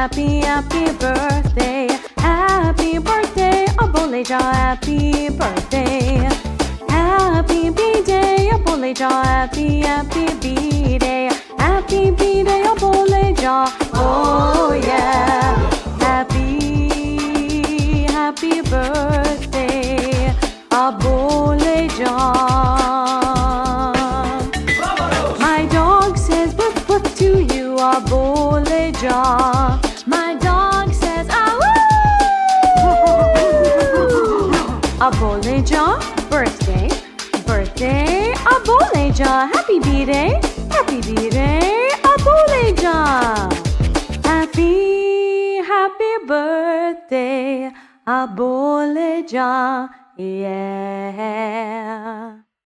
Happy. Happy birthday. Happy birthday, Aboleja. Happy, happy birthday. B-Day, Aboleja. Happy, happy B-Day. Happy B-Day, Aboleja. Oh yeah. Happy, happy birthday, Aboleja. My dog says woof woof to you, Aboleja. My dog says ah Aboleja, birthday, birthday, Happy B-Day, happy B-Day, Aboleja. Happy, happy birthday, Aboleja. Yeah.